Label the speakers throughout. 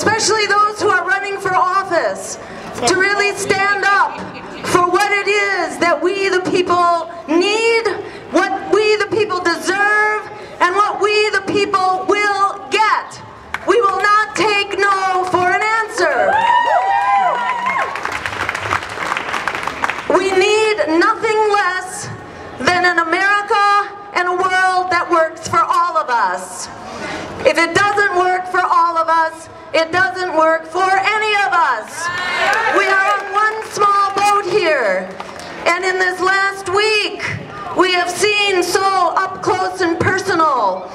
Speaker 1: especially those who are running for office, to really stand up for what it is that we the people need, what we the people deserve, and what we the people will get. We will not take no for an answer. We need nothing less than an America and a world that works for all of us. If it doesn't work for all it doesn't work for any of us. We are on one small boat here. And in this last week, we have seen so up close and personal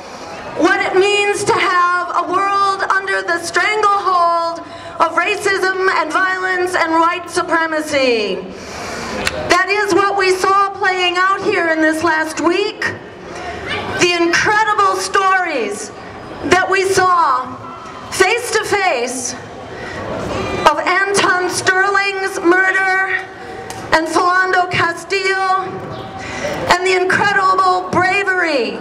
Speaker 1: what it means to have a world under the stranglehold of racism and violence and white supremacy. That is what we saw playing out here in this last week. The incredible stories that we saw face to face of Alton Sterling's murder and Philando Castile and the incredible bravery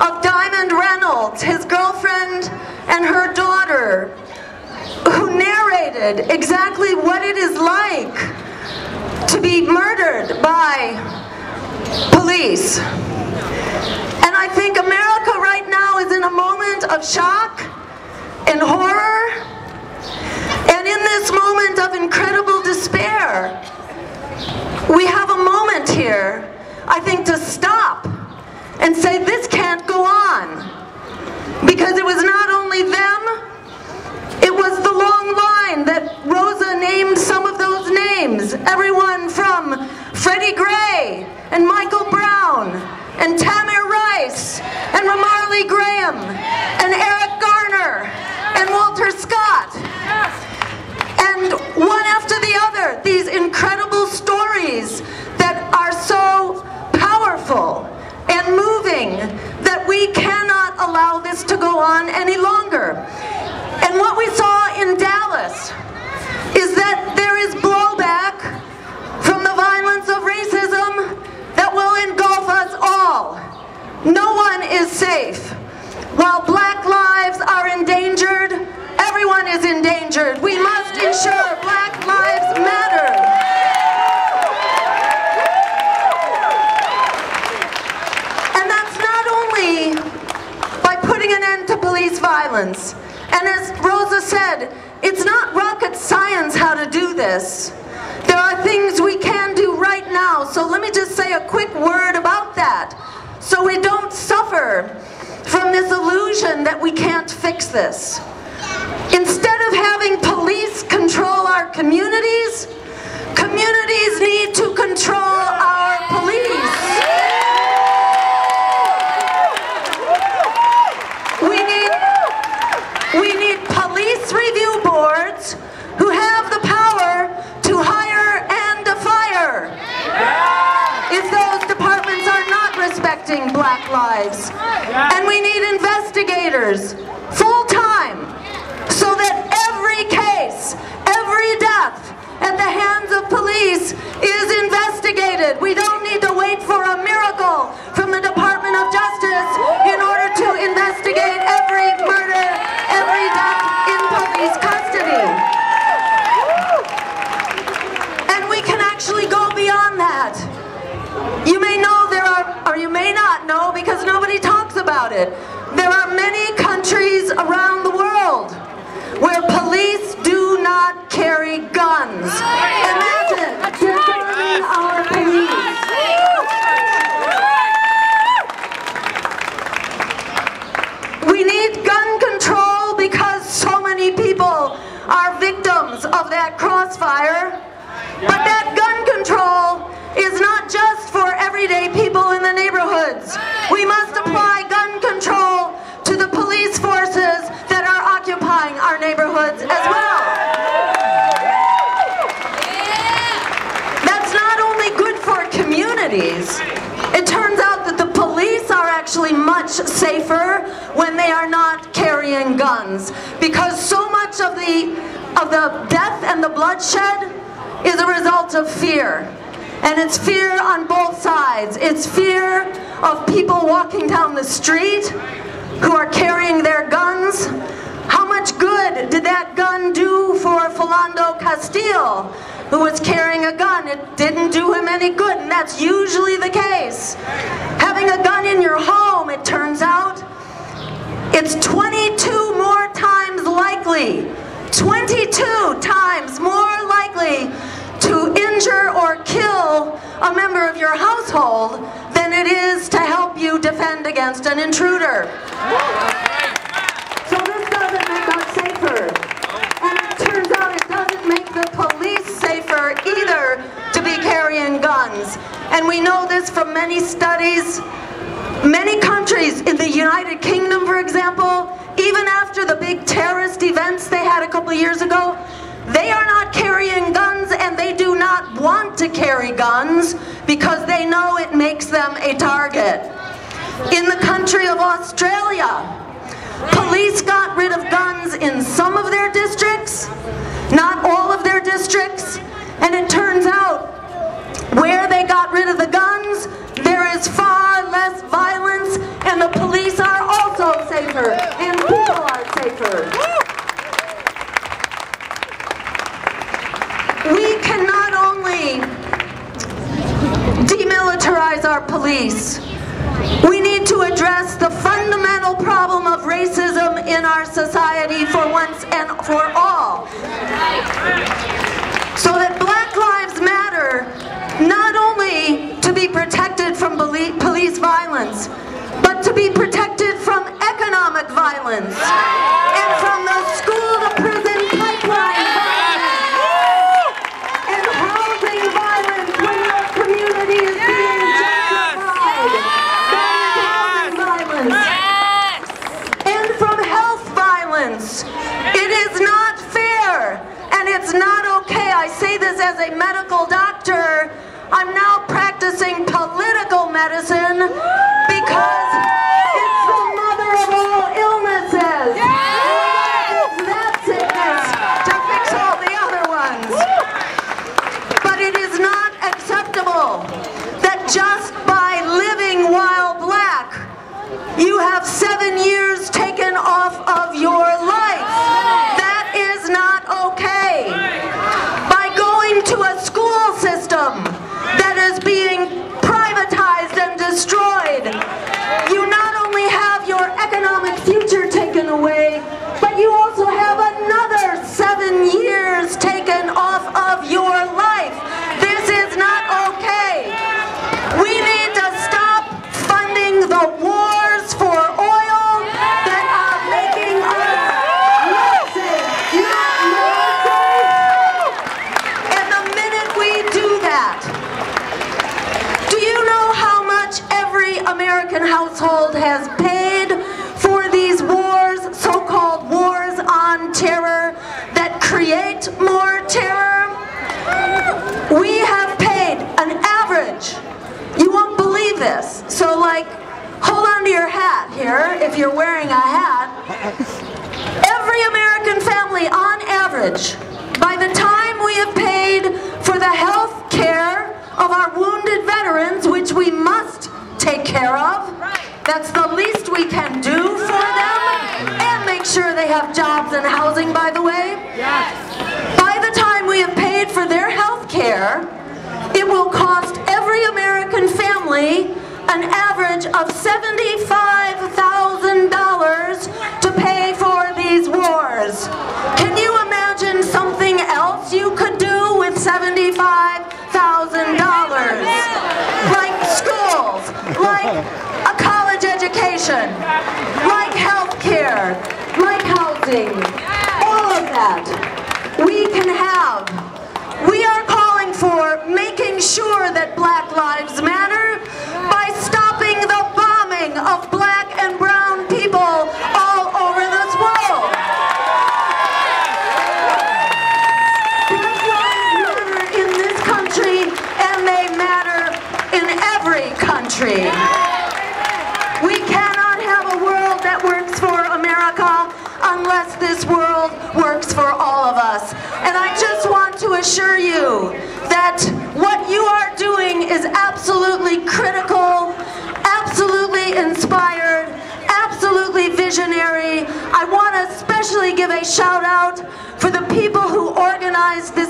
Speaker 1: of Diamond Reynolds, his girlfriend and her daughter, who narrated exactly what it is like to be murdered by police. And I think America right now is in a moment of shock and horror. And in this moment of incredible despair, we have a moment here, I think, to stop and say this can't go on. Because it was not only them, it was the long line that Rosa named some of those names. Everyone from Freddie Gray and Michael Brown and Tamir Rice and Ramarley Graham and Eric Garner and Walter Scott. And one after the other, these incredible stories that are so powerful and moving that we cannot allow this to go on any longer. And what we saw in Dallas is that there is blowback from the violence of racism that will engulf us all. No one is safe. While black lives are endangered, everyone is endangered. We must ensure black lives matter. And that's not only by putting an end to police violence. And as Rosa said, it's not rocket science how to do this. There are things we can do right now. So let me just say a quick word about that. So we don't suffer from this illusion that we can't fix this. Instead of having police control our communities, communities need to control our police. We need, we need police review boards who have the power to hire and to fire if those departments are not respecting black lives. And we need investigators full time so that every case, every death at the hands of police is investigated. We don't need to wait for a miracle from the Department of Justice in order to investigate every murder, every death in police custody. And we can actually go beyond that. You may know there are, or you may not know because nobody talks about it. There are many countries around the world where police do not carry guns. Imagine our police. We need gun control because so many people are victims of that crossfire. But that communities. It turns out that the police are actually much safer when they are not carrying guns because so much of the of the death and the bloodshed is a result of fear. And it's fear on both sides. It's fear of people walking down the street who are carrying their guns How much good did that gun do for Philando Castile, who was carrying a gun? It didn't do him any good, and that's usually the case. Having a gun in your home, it turns out, it's 22 more times likely, 22 times more likely to injure or kill a member of your household than it is to help you defend against an intruder. Safer either to be carrying guns. And we know this from many studies. Many countries in the United Kingdom, for example, even after the big terrorist events they had a couple years ago, they are not carrying guns and they do not want to carry guns because they know it makes them a target. In the country of Australia, police got rid of guns in some of their districts, not all of their districts, and it turns out where they got rid of the guns, there is far less violence and the police are also safer and people are safer. We can not only demilitarize our police, we need to address the fundamental problem of racism in our society for once and for all. So that Black Lives Matter not only to be protected from police violence, but to be protected from economic violence and from the school average, you won't believe this, so like, hold on to your hat here if you're wearing a hat. Every American family, on average, by the time we have paid for the health care of our wounded veterans, which we must take care of. That's the least we can do for them. And make sure they have jobs and housing, by the way. By the time we have paid for their health care, it will cost every American family an average of $75,000 to pay for these wars. Can you imagine something else you could do with $75,000? Like schools, like a college education, like health care, like housing, all of that we can have. We are calling for making sure that Black Lives Matter by stopping the bombing of black and brown people all over this world. Black lives matter in this country and they matter in every country. We cannot have a world that works for America unless this world works for all of us. And I just want to assure you that what you are doing is absolutely critical, absolutely inspired, absolutely visionary. I want to especially give a shout out for the people who organized this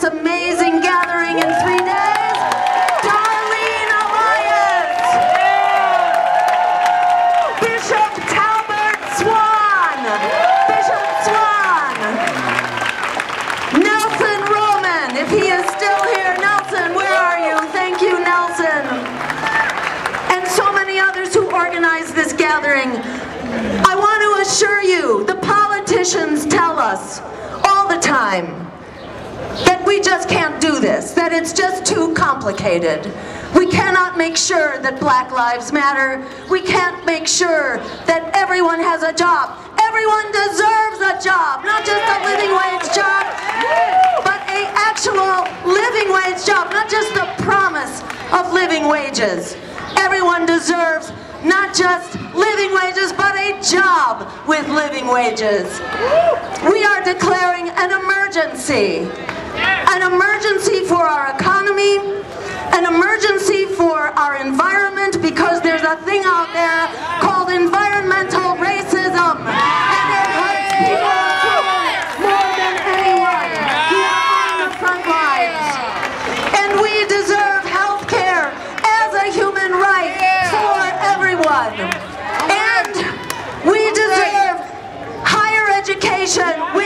Speaker 1: politicians tell us all the time that we just can't do this, that it's just too complicated. We cannot make sure that Black Lives Matter. We can't make sure that everyone has a job. Everyone deserves a job, not just a living wage job, but a actual living wage job, not just the promise of living wages. Everyone deserves not just living wages, but a job with living wages. We are declaring an emergency. An emergency for our economy, an emergency for our environment because there's a thing out there called environmental racism. And it hurts people more than anyone who are on the front lines. And we deserve health care as a human right for everyone. And we